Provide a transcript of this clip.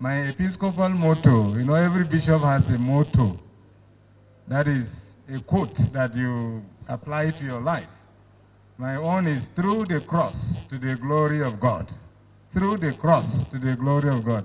My Episcopal motto, you know, every bishop has a motto. That is a quote that you apply to your life. My own is through the cross to the glory of God. Through the cross to the glory of God.